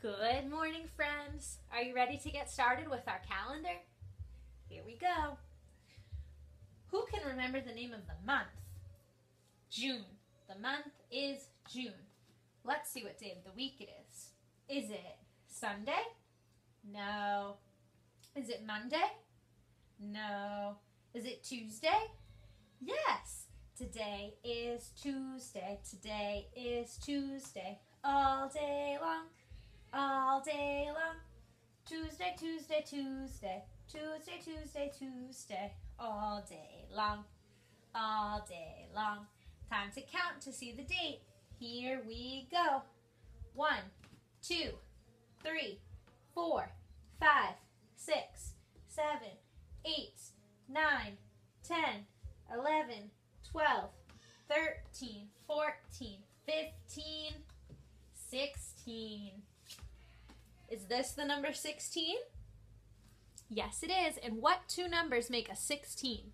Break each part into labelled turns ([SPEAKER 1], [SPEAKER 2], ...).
[SPEAKER 1] Good morning, friends. Are you ready to get started with our calendar? Here we go. Who can remember the name of the month? June. The month is June. Let's see what day of the week it is. Is it Sunday? No. Is it Monday? No. Is it Tuesday? Yes. Today is Tuesday. Today is Tuesday. All day long. All day long. Tuesday, Tuesday, Tuesday. Tuesday, Tuesday, Tuesday. All day long. All day long. Time to count to see the date. Here we go. One, two, three, four, five, six, seven, eight, nine, ten, eleven, twelve, thirteen, fourteen, fifteen, sixteen. Is this the number 16? Yes, it is. And what two numbers make a 16?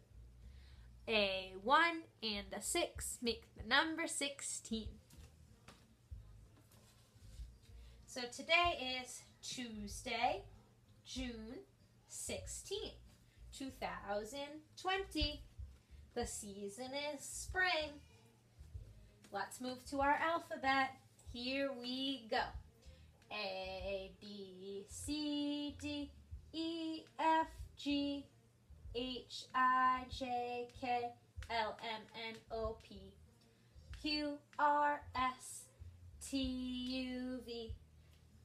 [SPEAKER 1] A 1 and a 6 make the number 16. So today is Tuesday, June 16th, 2020. The season is spring. Let's move to our alphabet. Here we go. A, B, C, D, E, F, G, H, I, J, K, L, M, N, O, P, Q, R, S, T, U, V,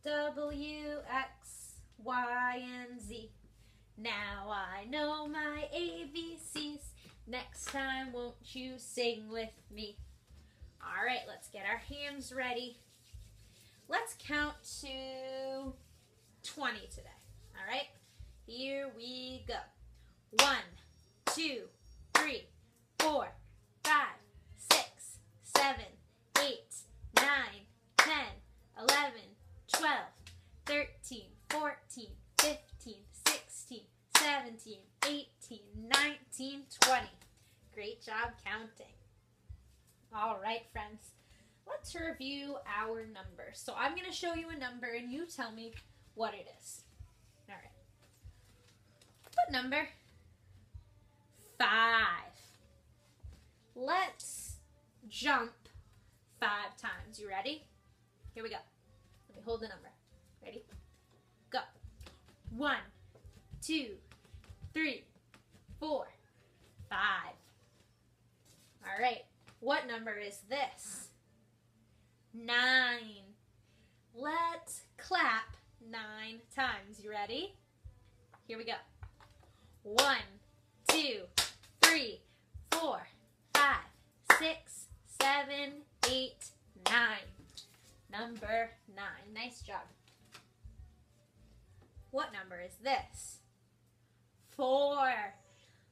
[SPEAKER 1] W, X, Y, and Z. Now I know my ABCs. Next time, won't you sing with me? All right, let's get our hands ready. Let's count to 20 today. All right, here we go. One, two, three, four, five, six, seven, eight, nine, ten, eleven, twelve, thirteen, fourteen, fifteen, sixteen, seventeen, eighteen, nineteen, twenty. Great job counting. All right, friends let's review our numbers. So I'm going to show you a number and you tell me what it is. All right. What number? Five. Let's jump five times. You ready? Here we go. Let me hold the number. Ready? Go. One, two, three, four, five. All right. What number is this? Nine. Let's clap nine times. You ready? Here we go. One, two, three, four, five, six, seven, eight, nine. Number nine. Nice job. What number is this? Four.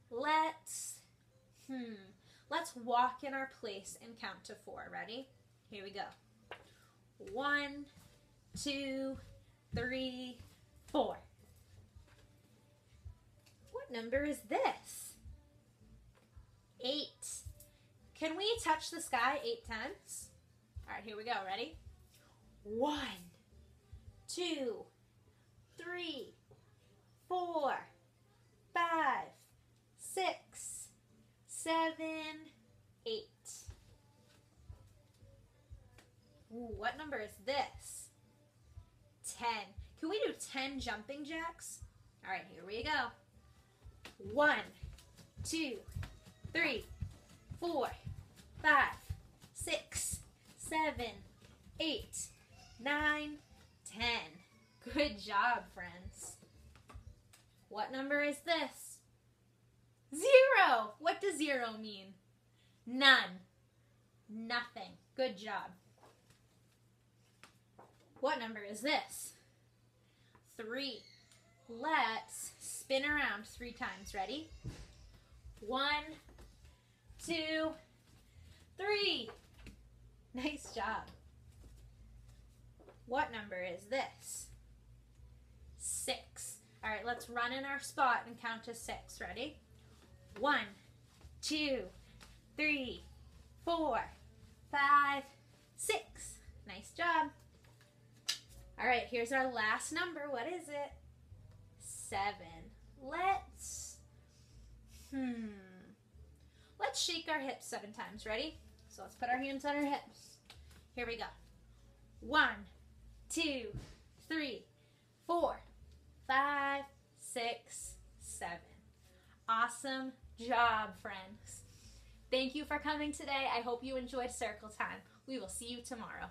[SPEAKER 1] Let's, hmm, let's walk in our place and count to four. Ready? Here we go. One, two, three, four. What number is this? Eight. Can we touch the sky eight times? All right, here we go. Ready? One, two, three, four, five, six, seven, eight. Ooh, what number is this? 10. Can we do 10 jumping jacks? All right, here we go. One, two, three, four, five, six, seven, eight, nine, ten. Good job, friends. What number is this? Zero. What does zero mean? None. Nothing. Good job. What number is this? Three. Let's spin around three times. Ready? One, two, three. Nice job. What number is this? Six. All right, let's run in our spot and count to six. Ready? One, two, three, four, five, six. Nice job. All right, here's our last number. What is it? Seven. Let's, hmm, let's shake our hips seven times. Ready? So let's put our hands on our hips. Here we go. One, two, three, four, five, six, seven. Awesome job, friends. Thank you for coming today. I hope you enjoyed circle time. We will see you tomorrow.